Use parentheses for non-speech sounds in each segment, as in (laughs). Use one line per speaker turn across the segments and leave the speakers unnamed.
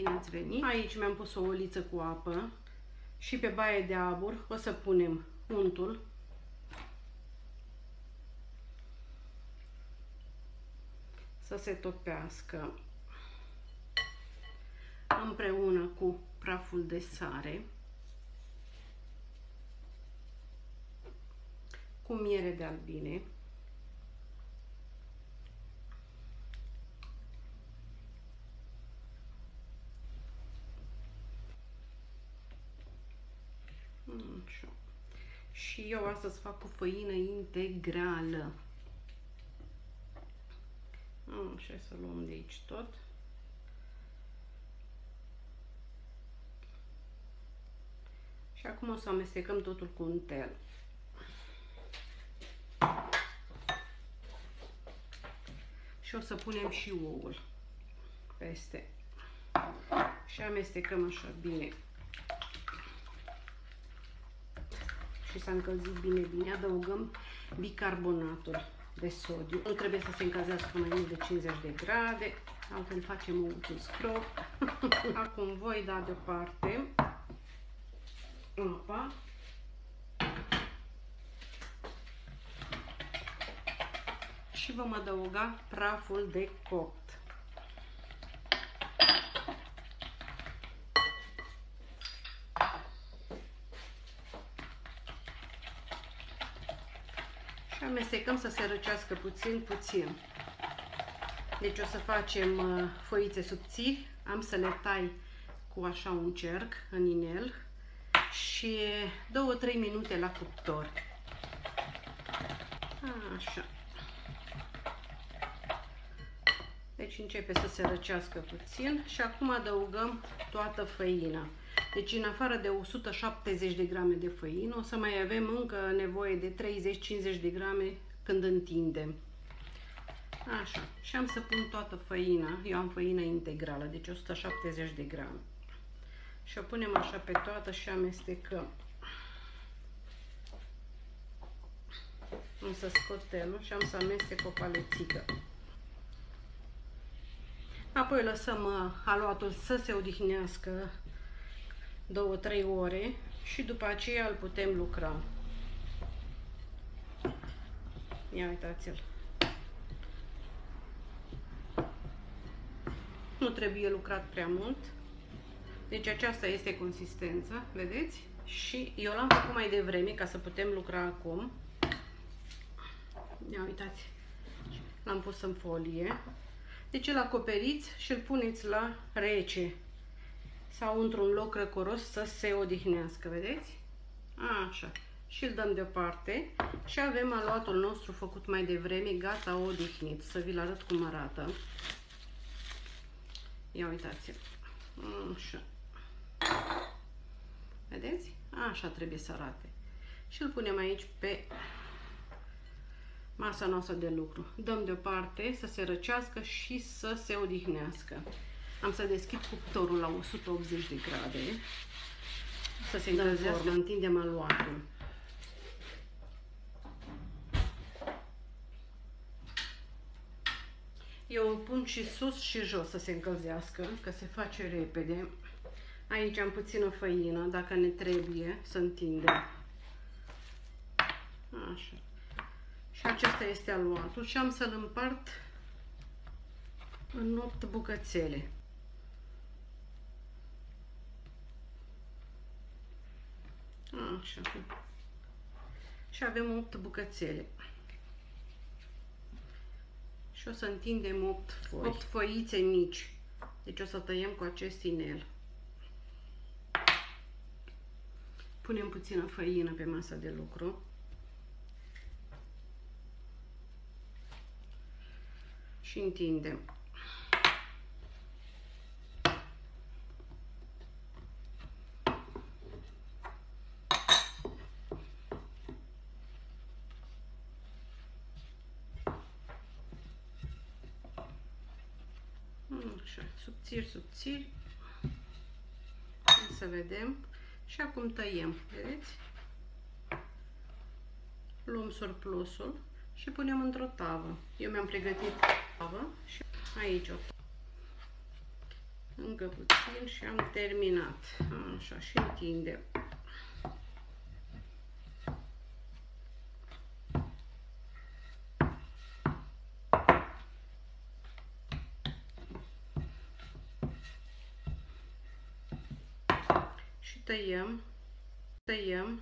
Bine ați venit! Aici mi-am pus o oliță cu apă și pe baie de abur o să punem untul. Să se topească împreună cu praful de sare. Cu miere de albine. Așa. Și eu astăzi fac cu făină integrală. Așa, să luăm de aici tot. Și acum o să amestecăm totul cu un tel. Și o să punem și oul peste. Și amestecăm așa bine și s-a încălzit bine, bine. Adăugăm bicarbonatul de sodiu. Nu trebuie să se încălzească mai mult de 50 de grade, altfel facem un scrop. (laughs) Acum voi da deoparte apa. Și vom adăuga praful de copt. și amestecăm să se răcească puțin, puțin. Deci o să facem uh, foițe subțiri, am să le tai cu așa un cerc în inel și 2-3 minute la cuptor. Așa. Deci începe să se răcească puțin și acum adăugăm toată făina. Deci în afară de 170 de grame de făină, o să mai avem încă nevoie de 30-50 de grame când întindem. Așa. Și am să pun toată făina. Eu am făină integrală, deci 170 de grame. Și o punem așa pe toată și amestecăm. Am să scot telul și am să amestec o palețică. Apoi lăsăm uh, aluatul să se odihnească 2-3 ore și după aceea îl putem lucra. Ia uitați-l. Nu trebuie lucrat prea mult. Deci aceasta este consistența, vedeți? Și eu l-am făcut mai devreme ca să putem lucra acum. Ia uitați. L-am pus în folie. Deci îl acoperiți și îl puneți la rece sau într-un loc răcoros să se odihnească, vedeți? Așa. Și îl dăm deoparte și avem aluatul nostru făcut mai devreme, gata odihnit. Să vi-l arăt cum arată. Ia uitați-l. Așa. Vedeți? Așa trebuie să arate. Și îl punem aici pe masa noastră de lucru. Dăm deoparte să se răcească și să se odihnească. Am să deschid cuptorul la 180 de grade. Să se încălzească, întindem aluatul. Eu îl pun și sus și jos să se încălzească, că se face repede. Aici am puțină făină, dacă ne trebuie să întindem. Așa. Și acesta este aluatul și am să-l împart în 8 bucățele. Așa. Și avem 8 bucățele. Și o să întindem 8 foi. 8 foițe mici. Deci o să tăiem cu acest inel. Punem puțină făină pe masa de lucru. Și întindem. Așa, subțiri, subțiri. Să vedem. Și acum tăiem, vedeți? Luăm surplusul și punem într-o tavă. Eu mi-am pregătit tavă și aici o Încă puțin și am terminat. Așa, și întindem. Tăiem, tăiem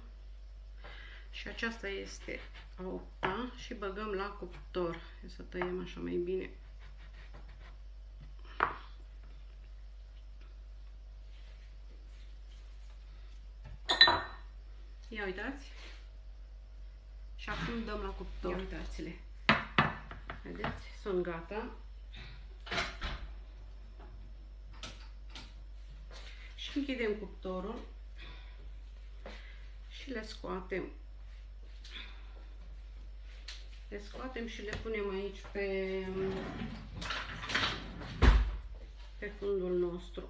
și aceasta este a opta și băgăm la cuptor. Să tăiem așa mai bine. Ia uitați. Și acum dăm la cuptor. Ia uitați-le. Vedeți? Sunt gata. Și închidem cuptorul și le scoatem. Le scoatem și le punem aici pe, pe fundul nostru.